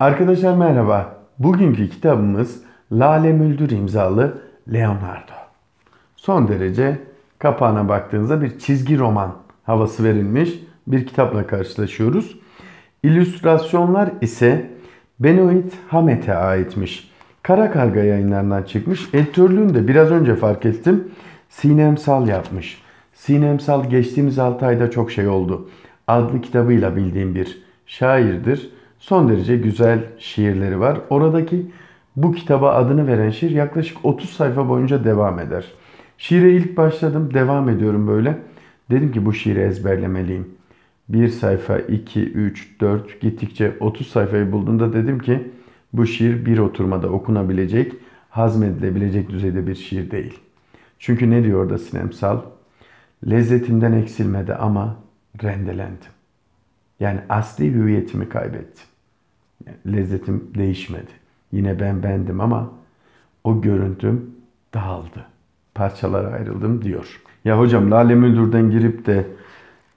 Arkadaşlar merhaba. Bugünkü kitabımız Lale Müldür imzalı Leonardo. Son derece kapağına baktığınızda bir çizgi roman havası verilmiş bir kitapla karşılaşıyoruz. İllüstrasyonlar ise Benoit Hamet'e aitmiş. Kara Karga yayınlarından çıkmış. Editörlüğünü de biraz önce fark ettim. Sinemsal yapmış. Sinemsal geçtiğimiz 6 ayda çok şey oldu. Adlı kitabıyla bildiğim bir şairdir. Son derece güzel şiirleri var. Oradaki bu kitaba adını veren şiir yaklaşık 30 sayfa boyunca devam eder. Şiire ilk başladım, devam ediyorum böyle. Dedim ki bu şiiri ezberlemeliyim. Bir sayfa, iki, üç, dört gittikçe 30 sayfayı bulduğumda dedim ki bu şiir bir oturmada okunabilecek, hazmedilebilecek düzeyde bir şiir değil. Çünkü ne diyor orada Sinemsal? Lezzetimden eksilmedi ama rendelendim. Yani asli hüviyetimi kaybettim. Lezzetim değişmedi. Yine ben bendim ama o görüntüm dağıldı. Parçalara ayrıldım diyor. Ya hocam Lale Müldür'den girip de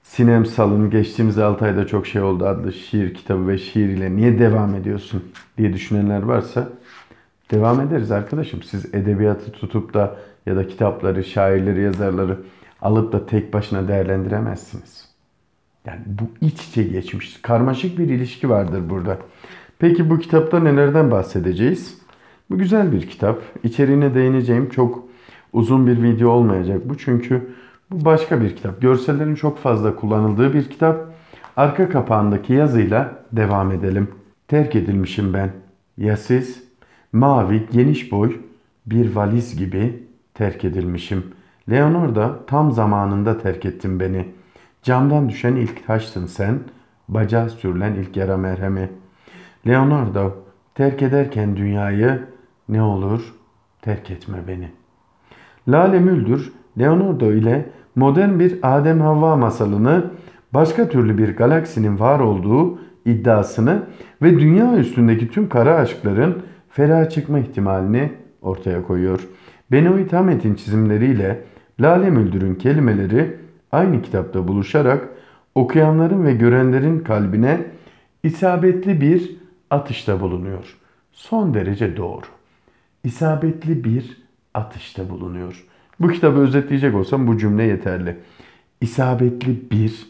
Sinem Sal'ın geçtiğimiz 6 ayda çok şey oldu adlı şiir kitabı ve şiir ile niye devam ediyorsun diye düşünenler varsa devam ederiz arkadaşım. Siz edebiyatı tutup da ya da kitapları, şairleri, yazarları alıp da tek başına değerlendiremezsiniz. Yani bu iç içe geçmiş. Karmaşık bir ilişki vardır burada. Peki bu kitapta nelerden bahsedeceğiz? Bu güzel bir kitap. İçeriğine değineceğim. Çok uzun bir video olmayacak bu. Çünkü bu başka bir kitap. Görsellerin çok fazla kullanıldığı bir kitap. Arka kapağındaki yazıyla devam edelim. Terk edilmişim ben. Ya siz? Mavi, geniş boy bir valiz gibi terk edilmişim. Leonor tam zamanında terk ettin beni. Camdan düşen ilk taştın sen, bacağı sürülen ilk yara merhemi. Leonardo, terk ederken dünyayı ne olur terk etme beni. Lale Müldür, Leonardo ile modern bir Adem Havva masalını başka türlü bir galaksinin var olduğu iddiasını ve dünya üstündeki tüm kara aşkların ferah çıkma ihtimalini ortaya koyuyor. Benoit Hamet'in çizimleriyle Lale Müldür'ün kelimeleri aynı kitapta buluşarak okuyanların ve görenlerin kalbine isabetli bir atışta bulunuyor. Son derece doğru. İsabetli bir atışta bulunuyor. Bu kitabı özetleyecek olsam bu cümle yeterli. İsabetli bir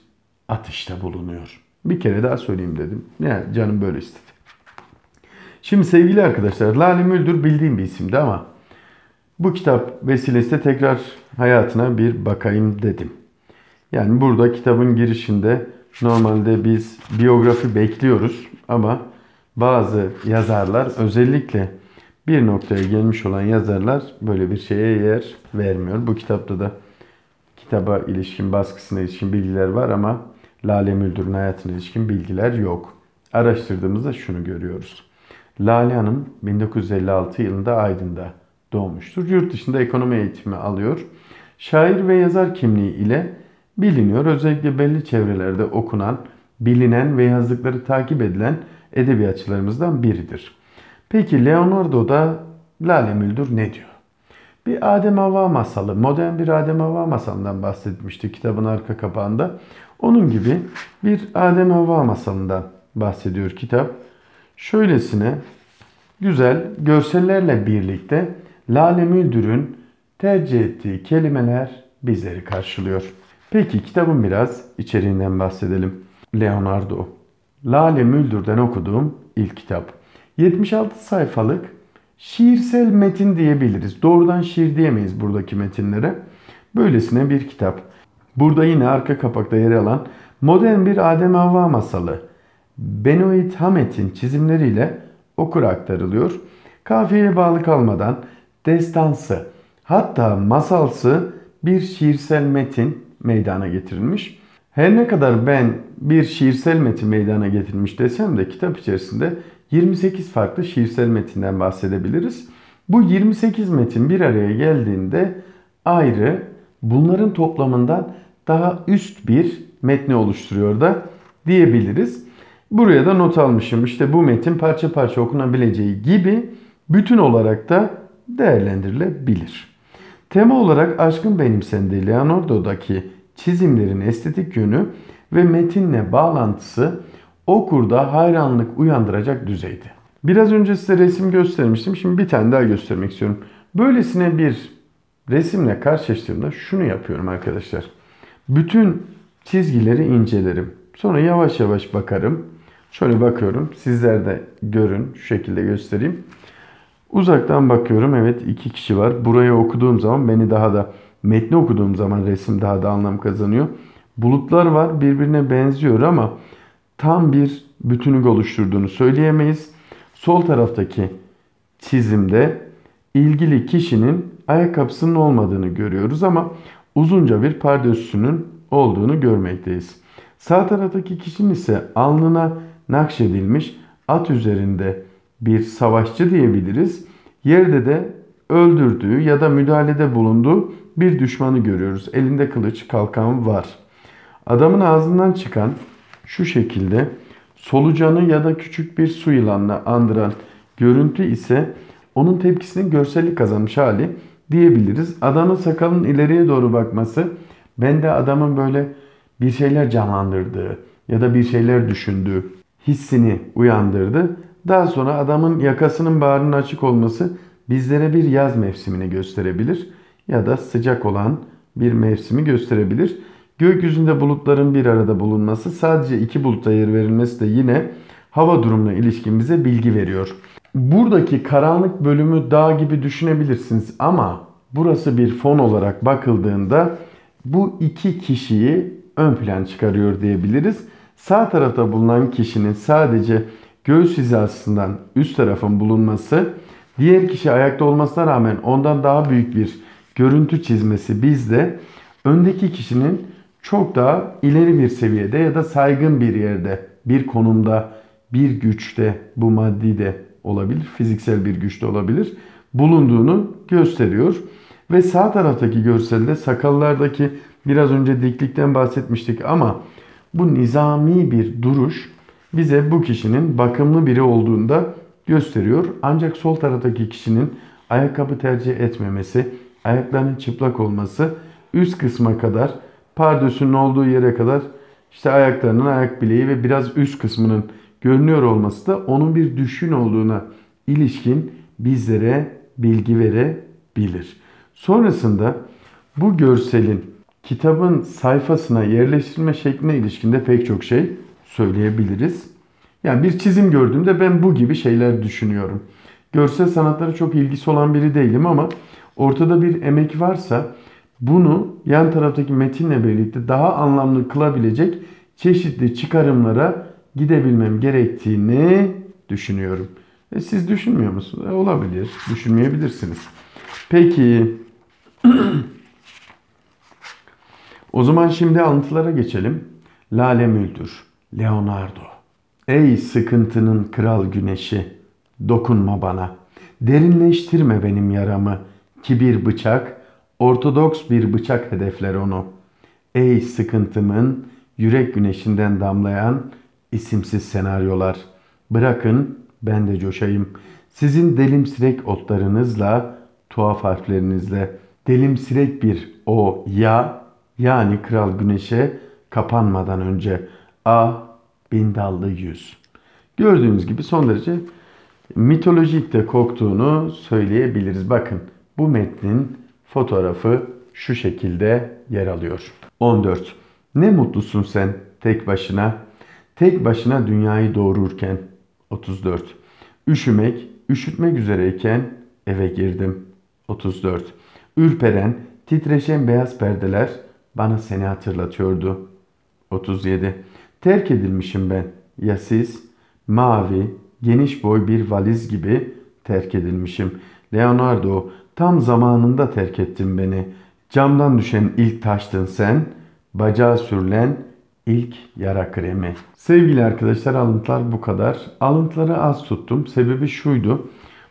atışta bulunuyor. Bir kere daha söyleyeyim dedim. Yani canım böyle istedi. Şimdi sevgili arkadaşlar Lale Müldür bildiğim bir isimdi ama bu kitap vesilesiyle tekrar hayatına bir bakayım dedim. Yani burada kitabın girişinde normalde biz biyografi bekliyoruz ama bazı yazarlar özellikle bir noktaya gelmiş olan yazarlar böyle bir şeye yer vermiyor. Bu kitapta da kitaba ilişkin, baskısına ilişkin bilgiler var ama Lale Müldür'ün hayatına ilişkin bilgiler yok. Araştırdığımızda şunu görüyoruz. Lale Hanım 1956 yılında Aydın'da doğmuştur. Yurt dışında ekonomi eğitimi alıyor. Şair ve yazar kimliği ile biliniyor. Özellikle belli çevrelerde okunan, bilinen ve yazdıkları takip edilen edebiyatçılarımızdan biridir. Peki Leonardo da Lale Müldür ne diyor? Bir Adem Hava masalı, modern bir Adem Hava masalından bahsetmişti kitabın arka kapağında. Onun gibi bir Adem Hava masalından bahsediyor kitap. Şöylesine güzel görsellerle birlikte Lale Müldür'ün tercih ettiği kelimeler bizleri karşılıyor. Peki kitabın biraz içeriğinden bahsedelim. Leonardo. Lale Müldür'den okuduğum ilk kitap. 76 sayfalık şiirsel metin diyebiliriz. Doğrudan şiir diyemeyiz buradaki metinlere. Böylesine bir kitap. Burada yine arka kapakta yer alan modern bir Adem Havva masalı. Benoit Hamet'in çizimleriyle okura aktarılıyor. Kafiyeye bağlı kalmadan destansı hatta masalsı bir şiirsel metin meydana getirilmiş. Her ne kadar ben bir şiirsel metin meydana getirmiş desem de kitap içerisinde 28 farklı şiirsel metinden bahsedebiliriz. Bu 28 metin bir araya geldiğinde ayrı bunların toplamından daha üst bir metni oluşturuyor da diyebiliriz. Buraya da not almışım. İşte bu metin parça parça okunabileceği gibi bütün olarak da değerlendirilebilir. Tema olarak aşkın benimsendiği Leonardo'daki çizimlerin estetik yönü ve metinle bağlantısı okurda hayranlık uyandıracak düzeyde. Biraz önce size resim göstermiştim. Şimdi bir tane daha göstermek istiyorum. Böylesine bir resimle karşılaştığımda şunu yapıyorum arkadaşlar. Bütün çizgileri incelerim. Sonra yavaş yavaş bakarım. Şöyle bakıyorum. Sizler de görün. Şu şekilde göstereyim. Uzaktan bakıyorum. Evet iki kişi var. Burayı okuduğum zaman beni daha da metni okuduğum zaman resim daha da anlam kazanıyor. Bulutlar var. Birbirine benziyor ama tam bir bütünlük oluşturduğunu söyleyemeyiz. Sol taraftaki çizimde ilgili kişinin ayakkabısının olmadığını görüyoruz ama uzunca bir pardösünün olduğunu görmekteyiz. Sağ taraftaki kişinin ise alnına nakşedilmiş at üzerinde bir savaşçı diyebiliriz. Yerde de öldürdüğü ya da müdahalede bulunduğu bir düşmanı görüyoruz. Elinde kılıç, kalkan var. Adamın ağzından çıkan şu şekilde solucanı ya da küçük bir su yılanını andıran görüntü ise onun tepkisinin görsellik kazanmış hali diyebiliriz. Adamın sakalının ileriye doğru bakması bende adamın böyle bir şeyler canlandırdığı ya da bir şeyler düşündüğü hissini uyandırdı. Daha sonra adamın yakasının bağrının açık olması bizlere bir yaz mevsimini gösterebilir ya da sıcak olan bir mevsimi gösterebilir. Gökyüzünde bulutların bir arada bulunması sadece iki buluta yer verilmesi de yine hava durumuna ilişkin bize bilgi veriyor. Buradaki karanlık bölümü dağ gibi düşünebilirsiniz ama burası bir fon olarak bakıldığında bu iki kişiyi ön plan çıkarıyor diyebiliriz. Sağ tarafta bulunan kişinin sadece göğüs hizasından üst tarafın bulunması, diğer kişi ayakta olmasına rağmen ondan daha büyük bir görüntü çizmesi bizde öndeki kişinin çok daha ileri bir seviyede ya da saygın bir yerde, bir konumda, bir güçte, bu maddi de olabilir, fiziksel bir güçte olabilir, bulunduğunu gösteriyor. Ve sağ taraftaki görselde sakallardaki biraz önce diklikten bahsetmiştik ama bu nizami bir duruş bize bu kişinin bakımlı biri olduğunda gösteriyor. Ancak sol taraftaki kişinin ayakkabı tercih etmemesi, ayaklarının çıplak olması, üst kısma kadar, pardösünün olduğu yere kadar işte ayaklarının ayak bileği ve biraz üst kısmının görünüyor olması da onun bir düşün olduğuna ilişkin bizlere bilgi verebilir. Sonrasında bu görselin kitabın sayfasına yerleştirme şekline ilişkinde pek çok şey söyleyebiliriz. Yani bir çizim gördüğümde ben bu gibi şeyler düşünüyorum. Görsel sanatlara çok ilgisi olan biri değilim ama ortada bir emek varsa bunu yan taraftaki metinle birlikte daha anlamlı kılabilecek çeşitli çıkarımlara gidebilmem gerektiğini düşünüyorum. E siz düşünmüyor musunuz? E olabilir. Düşünmeyebilirsiniz. Peki o zaman şimdi alıntılara geçelim. Lale Müldür, Leonardo. Ey sıkıntının kral güneşi, dokunma bana. Derinleştirme benim yaramı. Kibir bıçak, ortodoks bir bıçak hedefler onu. Ey sıkıntımın yürek güneşinden damlayan isimsiz senaryolar. Bırakın ben de coşayım. Sizin delimsirek otlarınızla, tuhaf harflerinizle delimsirek bir o ya yani kral güneşe kapanmadan önce a bindallı yüz. Gördüğünüz gibi son derece mitolojik de koktuğunu söyleyebiliriz. Bakın bu metnin fotoğrafı şu şekilde yer alıyor. 14. Ne mutlusun sen tek başına, tek başına dünyayı doğururken. 34. Üşümek, üşütmek üzereyken eve girdim. 34. Ürperen, titreşen beyaz perdeler bana seni hatırlatıyordu. 37. Terk edilmişim ben. Ya siz? Mavi, geniş boy bir valiz gibi terk edilmişim. Leonardo, tam zamanında terk ettin beni. Camdan düşen ilk taştın sen, bacağı sürülen ilk yara kremi. Sevgili arkadaşlar alıntılar bu kadar. Alıntıları az tuttum. Sebebi şuydu.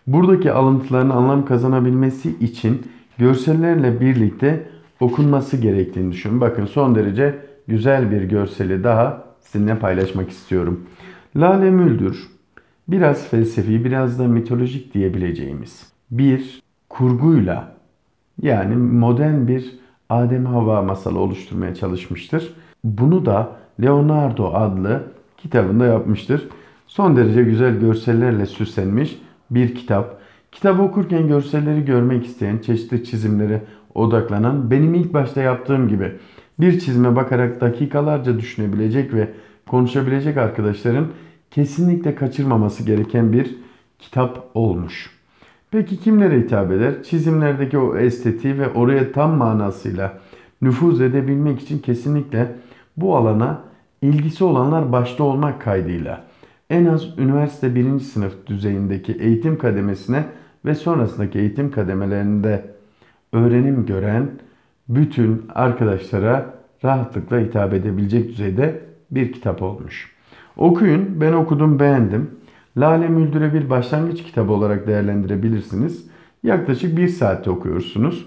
Buradaki alıntıların anlam kazanabilmesi için görsellerle birlikte okunması gerektiğini düşünün. Bakın son derece güzel bir görseli daha sizinle paylaşmak istiyorum. Lale Müldür biraz felsefi biraz da mitolojik diyebileceğimiz bir kurguyla yani modern bir Adem Hava masalı oluşturmaya çalışmıştır. Bunu da Leonardo adlı kitabında yapmıştır. Son derece güzel görsellerle süslenmiş bir kitap. Kitabı okurken görselleri görmek isteyen, çeşitli çizimlere odaklanan, benim ilk başta yaptığım gibi bir çizime bakarak dakikalarca düşünebilecek ve konuşabilecek arkadaşların kesinlikle kaçırmaması gereken bir kitap olmuş. Peki kimlere hitap eder? Çizimlerdeki o estetiği ve oraya tam manasıyla nüfuz edebilmek için kesinlikle bu alana ilgisi olanlar başta olmak kaydıyla en az üniversite birinci sınıf düzeyindeki eğitim kademesine ve sonrasındaki eğitim kademelerinde öğrenim gören bütün arkadaşlara rahatlıkla hitap edebilecek düzeyde bir kitap olmuş. Okuyun, ben okudum beğendim. Lale Müldür'e bir başlangıç kitabı olarak değerlendirebilirsiniz. Yaklaşık bir saatte okuyorsunuz.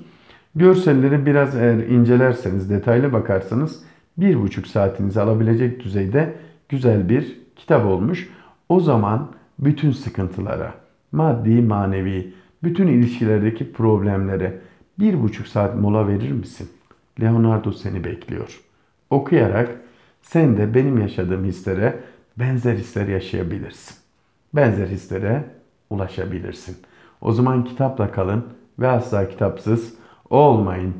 Görselleri biraz eğer incelerseniz, detaylı bakarsanız bir buçuk saatinizi alabilecek düzeyde güzel bir kitap olmuş. O zaman bütün sıkıntılara, maddi manevi, bütün ilişkilerdeki problemlere bir buçuk saat mola verir misin? Leonardo seni bekliyor. Okuyarak sen de benim yaşadığım hislere benzer hisler yaşayabilirsin. Benzer hislere ulaşabilirsin. O zaman kitapla kalın ve asla kitapsız olmayın.